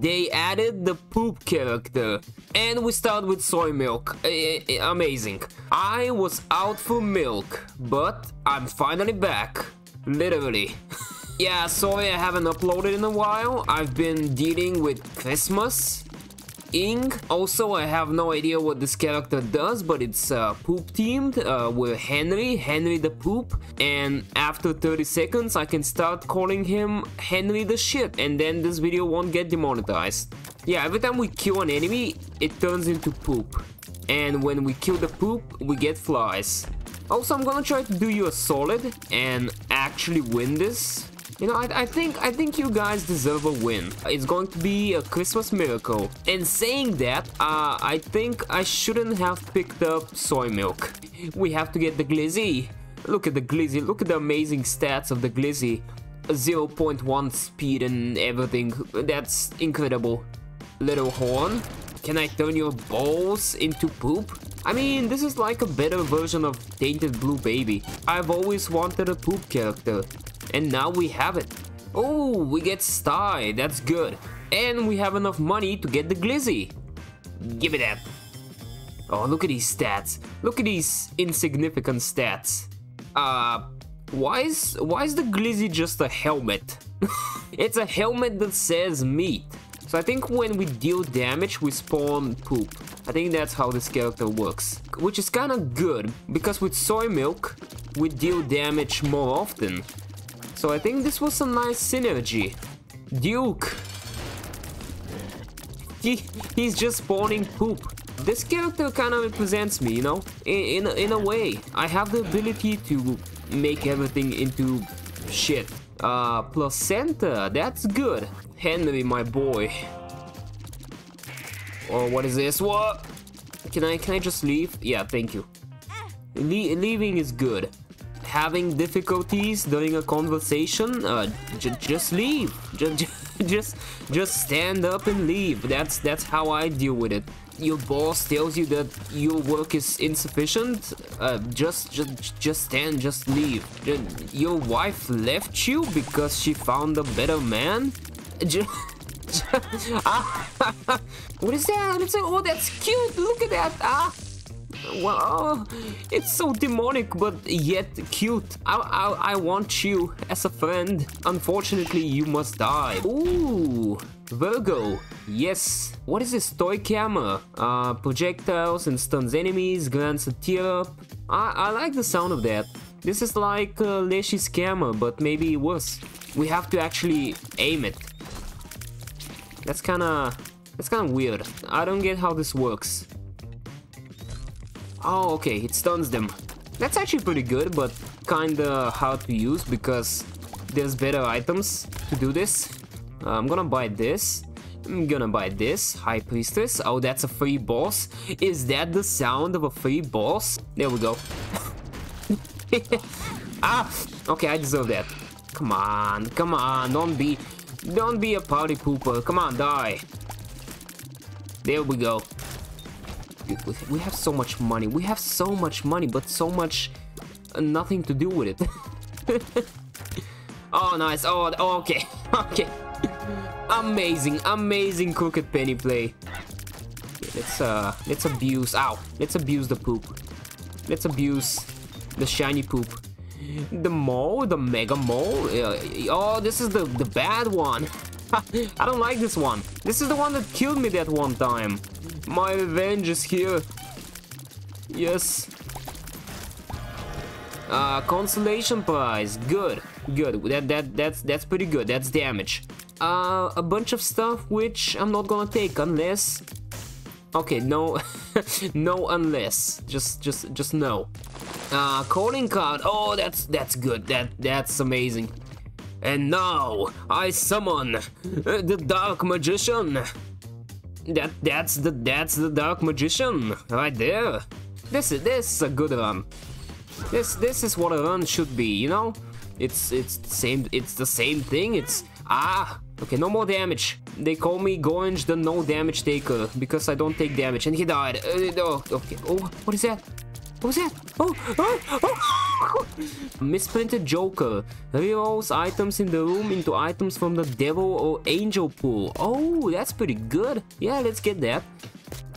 they added the poop character. And we start with soy milk. I- I- amazing. I was out for milk, but I'm finally back. Literally. yeah, sorry I haven't uploaded in a while. I've been dealing with Christmas. Also, I have no idea what this character does, but it's uh, poop themed uh, with Henry, Henry the poop. And after 30 seconds, I can start calling him Henry the shit, and then this video won't get demonetized. Yeah, every time we kill an enemy, it turns into poop. And when we kill the poop, we get flies. Also, I'm gonna try to do you a solid and actually win this. You know, I, I think I think you guys deserve a win. It's going to be a Christmas miracle. And saying that, uh, I think I shouldn't have picked up soy milk. We have to get the glizzy. Look at the glizzy. Look at the amazing stats of the glizzy. 0.1 speed and everything. That's incredible. Little horn. Can I turn your balls into poop? I mean, this is like a better version of Tainted Blue Baby. I've always wanted a poop character. And now we have it. Oh, we get Stye, that's good. And we have enough money to get the Glizzy. Give me that. Oh, look at these stats. Look at these insignificant stats. Uh, why is, why is the Glizzy just a helmet? it's a helmet that says meat. So I think when we deal damage, we spawn poop. I think that's how this character works. Which is kinda good, because with soy milk, we deal damage more often. So I think this was a nice synergy. Duke. He, he's just spawning poop. This character kind of represents me, you know? In, in, a, in a way. I have the ability to make everything into shit. Uh, placenta, that's good. Henry, my boy. Oh, what is this? What? Can I, can I just leave? Yeah, thank you. Le leaving is good having difficulties during a conversation, uh, just leave. Just, just, just stand up and leave. That's that's how I deal with it. Your boss tells you that your work is insufficient. Uh, just, just, just stand. Just leave. Your wife left you because she found a better man. Just, ah, what is that? Oh, that's cute. Look at that. Ah. Wow, it's so demonic but yet cute. I, I, I want you as a friend. Unfortunately, you must die. Ooh, Virgo. Yes. What is this toy camera? Uh, projectiles and stuns enemies, grants a tear up. I, I like the sound of that. This is like uh, Leshy's camera, but maybe worse. We have to actually aim it. That's kinda... That's kinda weird. I don't get how this works. Oh, okay, it stuns them. That's actually pretty good, but kinda hard to use because there's better items to do this. Uh, I'm gonna buy this. I'm gonna buy this. High Priestess. Oh, that's a free boss. Is that the sound of a free boss? There we go. ah! Okay, I deserve that. Come on, come on, don't be... Don't be a party pooper. Come on, die. There we go we have so much money. We have so much money, but so much uh, nothing to do with it. oh, nice. Oh, oh, okay. okay. Amazing, amazing crooked penny play. Okay, let's uh, let's abuse. Ow. Let's abuse the poop. Let's abuse the shiny poop. The mole, the mega mole. Uh, oh, this is the the bad one. I don't like this one. This is the one that killed me that one time. My revenge is here. Yes. Uh, consolation prize. Good. Good. That that that's that's pretty good. That's damage. Uh, a bunch of stuff which I'm not gonna take unless. Okay, no, no, unless. Just just just no. Uh, calling card. Oh, that's that's good. That that's amazing. And now I summon the Dark Magician. That that's the that's the dark magician right there. This is this is a good run. This this is what a run should be, you know? It's it's the same it's the same thing. It's ah okay, no more damage. They call me Gorange the no damage taker because I don't take damage and he died. Uh, oh, okay. Oh, what is that? What was that? Oh, oh, oh. Misprinted Joker. Rerolls items in the room into items from the devil or angel pool. Oh, that's pretty good. Yeah, let's get that.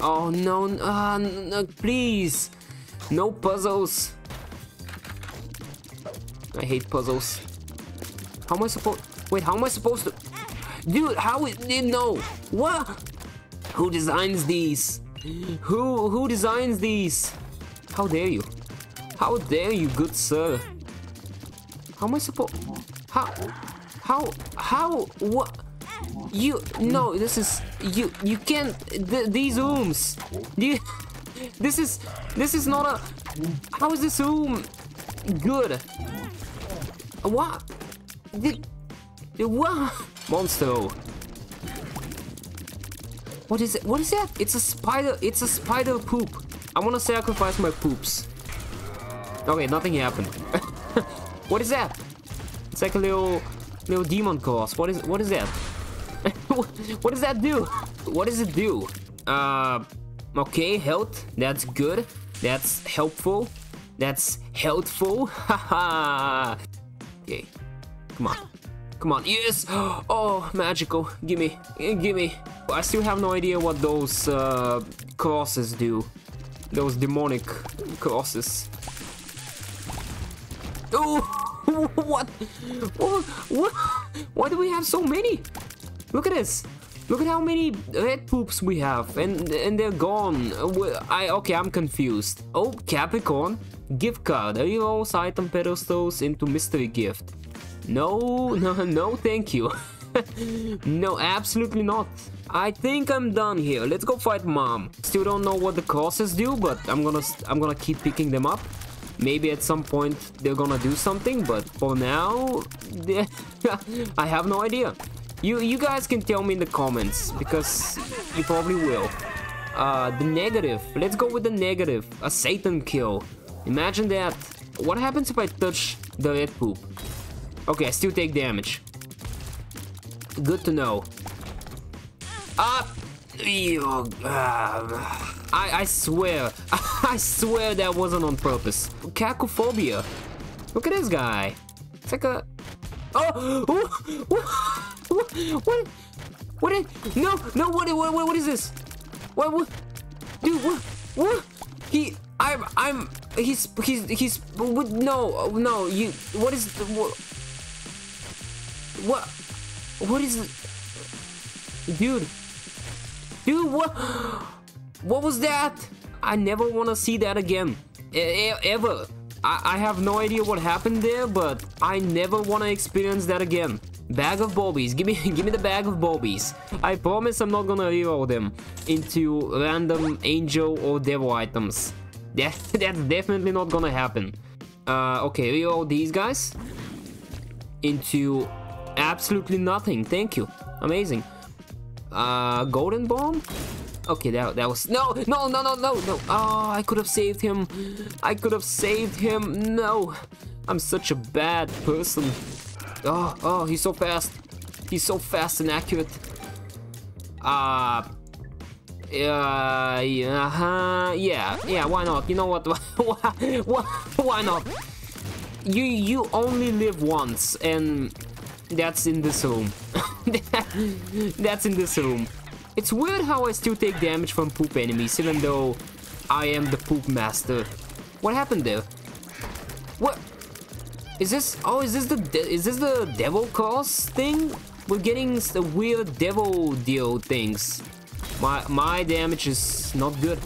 Oh no, uh, no, please. No puzzles. I hate puzzles. How am I supposed... Wait, how am I supposed to... Dude, how is... No. What? Who designs these? Who who designs these? How dare you? How dare you, good sir? How am I supposed... How... How... How... What... You... No, this is... You... You can't... Th these rooms... You, this is... This is not a... How is this room... Good? What? The, what? Monster. What is it? What is that? It's a spider. It's a spider poop. I want to sacrifice my poops. Okay, nothing happened. what is that? It's like a little, little demon cross. What is, what is that? what does that do? What does it do? Uh, okay, health. That's good. That's helpful. That's helpful. Haha. okay, come on. Come on, yes! Oh, magical. Gimme, gimme. I still have no idea what those uh, crosses do. Those demonic crosses. Oh, what? What? What? Why do we have so many? Look at this. Look at how many red poops we have, and and they're gone. I okay, I'm confused. Oh, Capricorn, gift card. Reroll item pedestals into mystery gift. No, no, no, thank you. no, absolutely not. I think I'm done here. Let's go fight mom. Still don't know what the crosses do, but I'm gonna I'm gonna keep picking them up. Maybe at some point they're gonna do something, but for now, I have no idea. You you guys can tell me in the comments because you probably will. Uh, the negative. Let's go with the negative. A Satan kill. Imagine that. What happens if I touch the red poop? Okay, I still take damage. Good to know. Ah! I, I swear, I swear that wasn't on purpose. Cacophobia. Look at this guy. It's like a... Oh! What? What? What? What. No, no, what, what, what is this? What, what? Dude, what? What? He... I'm... I'm... He's... He's... He's... No, no, you... What is... What? What? What is it? Dude. Dude, what? What was that? I never want to see that again. E ever. I, I have no idea what happened there, but I never want to experience that again. Bag of bobbies. Give me, give me the bag of bobbies. I promise I'm not gonna reroll them into random angel or devil items. That, that's definitely not gonna happen. Uh, okay, reroll these guys into absolutely nothing. Thank you. Amazing. Uh, golden bomb? Okay, that, that was... No, no, no, no, no, no. Oh, I could have saved him. I could have saved him. No. I'm such a bad person. Oh, oh, he's so fast. He's so fast and accurate. Uh... Uh, yeah, uh, yeah, yeah, why not? You know what? why, why, why not? You you only live once, and that's in this room. That's in this room. It's weird how I still take damage from poop enemies, even though I am the poop master. What happened there? What? Is this? Oh, is this the is this the devil cause thing? We're getting the weird devil deal things. My my damage is not good.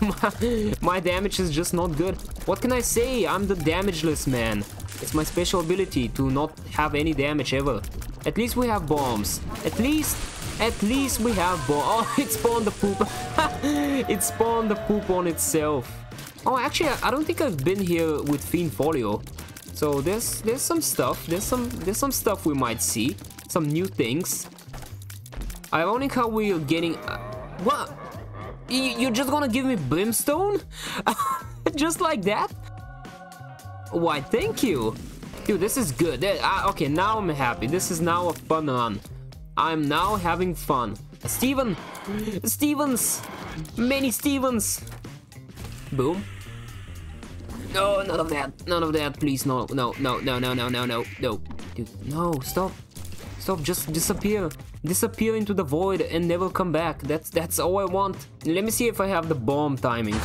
my, my damage is just not good. What can I say? I'm the damageless man. It's my special ability to not have any damage ever. At least we have bombs. At least, at least we have bombs. Oh, it spawned the poop. it spawned the poop on itself. Oh, actually, I don't think I've been here with Fiend Folio. So there's there's some stuff. There's some there's some stuff we might see. Some new things. Ironic how we're getting. Uh, what? you're just gonna give me brimstone? just like that? Why, thank you. Dude, this is good. Uh, okay, now I'm happy. This is now a fun run. I'm now having fun. Steven! Stevens! Many Stevens! Boom. No, none of that. None of that. Please, no, no, no, no, no, no, no, no, no. Dude, no, stop. Stop, just disappear. Disappear into the void and never come back. That's that's all I want. Let me see if I have the bomb timing.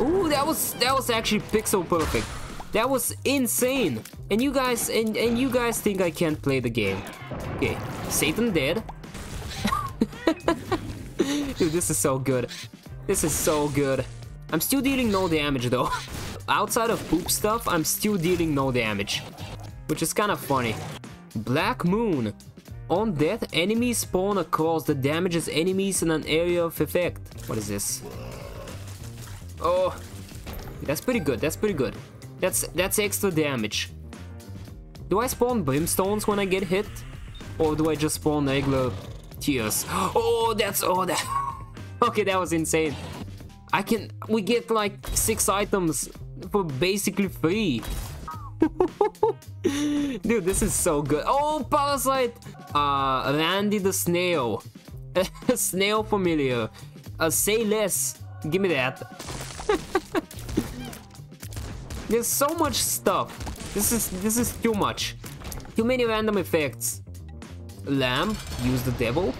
Ooh, that was that was actually pixel perfect. That was insane. And you guys and, and you guys think I can't play the game. Okay, Satan dead. Dude, this is so good. This is so good. I'm still dealing no damage though. Outside of poop stuff, I'm still dealing no damage. Which is kind of funny. Black Moon. On death, enemies spawn a across that damages enemies in an area of effect. What is this? Oh, that's pretty good, that's pretty good. That's that's extra damage. Do I spawn brimstones when I get hit? Or do I just spawn regular tears? Oh, that's, oh, that... okay, that was insane. I can, we get like six items for basically free. Dude, this is so good. Oh, Parasite! Uh, Randy the Snail. snail familiar. Uh, say less. Give me that. There's so much stuff. This is this is too much. Too many random effects. Lamb, use the devil.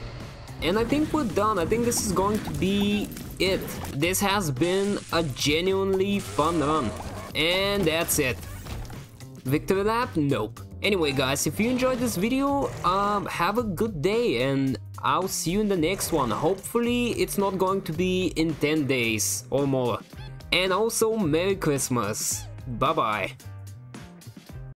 And I think we're done. I think this is going to be it. This has been a genuinely fun run. And that's it. Victory lap? Nope. Anyway guys, if you enjoyed this video, um, have a good day and I'll see you in the next one. Hopefully it's not going to be in 10 days or more. And also Merry Christmas. Bye bye.